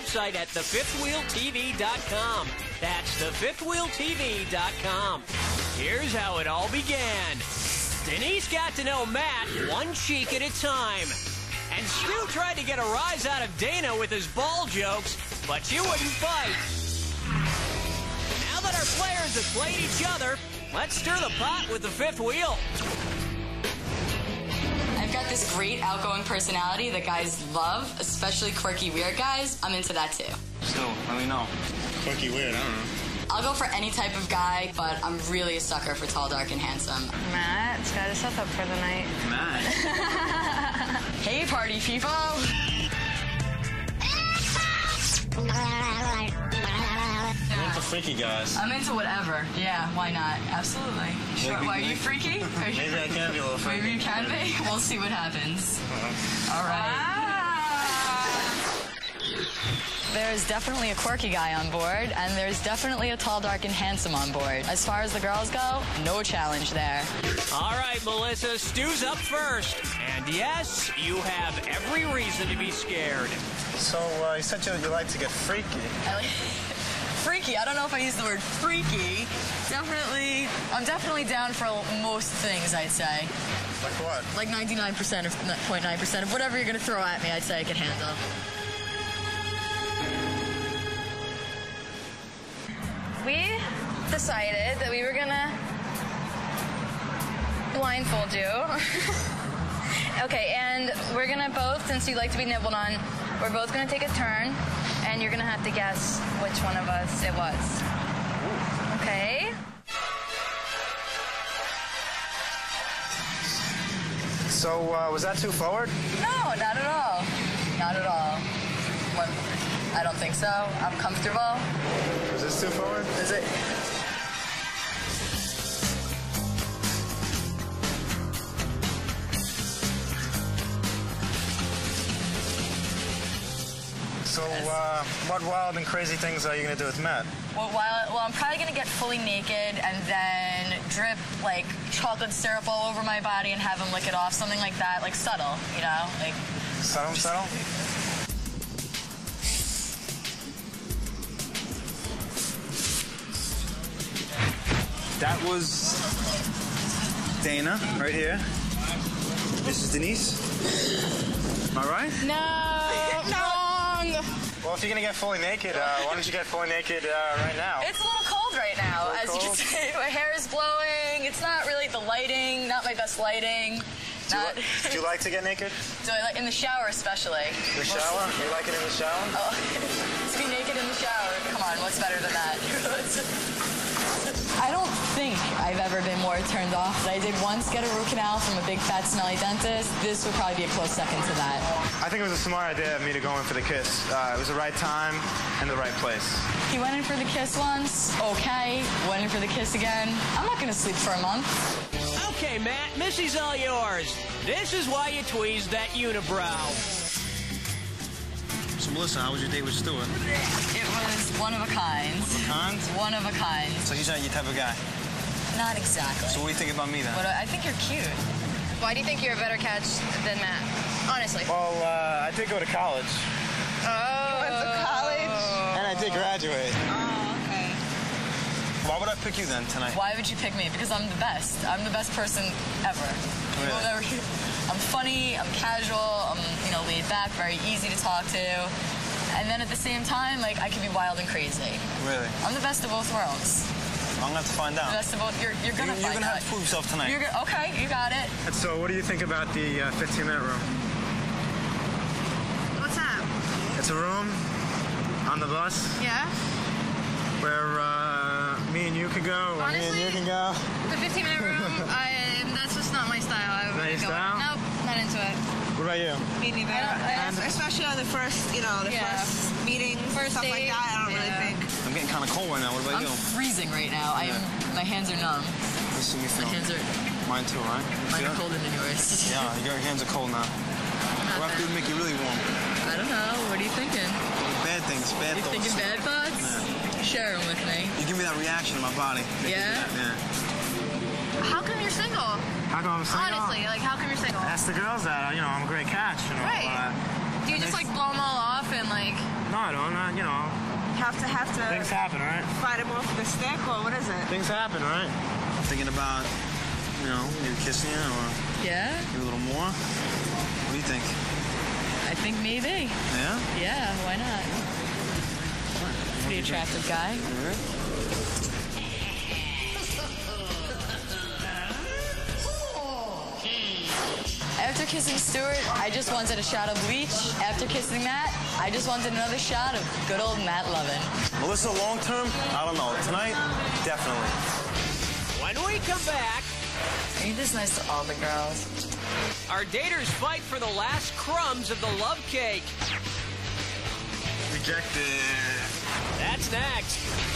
website at thefifthwheeltv.com. That's thefifthwheeltv.com. Here's how it all began. Denise got to know Matt one cheek at a time. And Stu tried to get a rise out of Dana with his ball jokes, but she wouldn't bite. Now that our players have played each other, let's stir the pot with the fifth wheel. I've got this great outgoing personality that guys love, especially quirky, weird guys. I'm into that too. Still, let me know. Quirky weird, I don't know. I'll go for any type of guy, but I'm really a sucker for tall, dark, and handsome. Matt's got himself up for the night. Matt. Hey, party people! Freaky guys. I'm into whatever. Yeah, why not? Absolutely. Sure. Maybe- Why are you freaky? Are you- Maybe I can be a little freaky. Maybe you can be. We'll see what happens. All right. There's definitely a quirky guy on board, and there's definitely a tall, dark, and handsome on board. As far as the girls go, no challenge there. All right, Melissa, Stu's up first. And yes, you have every reason to be scared. So, uh, you said you, you like to get freaky. Freaky. I don't know if I use the word freaky. Definitely, I'm definitely down for most things. I'd say, Like what? like 99% of 0.9% of whatever you're gonna throw at me. I'd say I could handle. We decided that we were gonna blindfold you. okay, and we're gonna both, since you like to be nibbled on, we're both gonna take a turn, and you're gonna have to guess which one of us it was. Okay? So, uh, was that too forward? No, not at all. Not at all. What? I don't think so. I'm comfortable. Was this too forward? Is it? So, uh, what wild and crazy things are you gonna do with Matt? Well, while, well, I'm probably gonna get fully naked and then drip like chocolate syrup all over my body and have him lick it off, something like that, like subtle, you know, like. Subtle, subtle? That was Dana right here. This is Denise. Am I right? No, wrong. Well, if you're gonna get fully naked, uh, why don't you get fully naked uh, right now? It's a little cold right now, as you can see. My hair is blowing. It's not really the lighting, not my best lighting. do, you, li- do you like to get naked? do I like in the shower especially? The shower? You like it in the shower? Oh, to be naked in the shower. Come on, what's better than that? I don't think I've ever been more turned off. But I did once get a root canal from a big fat smelly dentist. This would probably be a close second to that. I think it was a smart idea of me to go in for the kiss. Uh, it was the right time and the right place. He went in for the kiss once. Okay. Went in for the kiss again. I'm not gonna sleep for a month. Okay, Matt, Missy's all yours. This is why you tweezed that unibrow. So, Melissa, how was your date with Stuart? It was one of a kind. Kind? One of a kind. So he's not your type of guy. Not exactly. So what do you think about me then? But I think you're cute. Why do you think you're a better catch than Matt? Honestly. Well, uh, I did go to college. Oh. You went to college? And I did graduate. Oh, okay. Why would I pick you then tonight? Why would you pick me? Because I'm the best. I'm the best person ever. Really? never- I'm funny, I'm casual, I'm, you know, laid back, very easy to talk to. And then at the same time, like, I can be wild and crazy. Really? I'm the best of both worlds. I'm gonna have to find out. The best of both. You're, you're You're, gonna you're find gonna out. have to prove yourself tonight. You're go- okay, you got it. And so, what do you think about the 15-minute room? What's that? It's a room on the bus Yeah? where uh, me and you could go, or me and Honestly- you can go. The 15 minute room, I, that's just not my style. I Not your wouldn't go. style? Nope, not into it. What about you? Me neither. And- Especially on the first, you know, the Yeah. first meeting, First stuff date. like that. I don't Yeah. really think. I'm getting kind of cold right now. What about you? I'm freezing right now. I'm. My hands are numb. You see me My hands are. Mine too, right? You Mine are colder than yours. Yeah, your hands are cold now. What have to do to make you really warm? I don't know. Bad things, bad You thoughts. thinking bad thoughts? Share them with me. You give me that reaction in my body. Make Yeah? that, Yeah. How come you're single? How come I'm single? Honestly, like, how come you're single? Ask the girls that. You know, I'm a great catch. You know, Right. uh, Do Do you just like blow them all off and like? No, I don't. I, you know, Have to have to things happen, right? fight him off with a stick or what is it? Things happen, right? I'm Thinking about, you know, maybe kissing you or Yeah, maybe a little more. What do you think? I think maybe. Yeah? Yeah, why not? Pretty attractive guy. After kissing Stuart, I just wanted a shot of bleach. After kissing Matt, I just wanted another shot of good old Matt Lovin. Melissa, long term, I don't know. Tonight, definitely. When we come back, Are you just nice to all the girls? our daters fight for the last crumbs of the love cake. Rejected. That's next.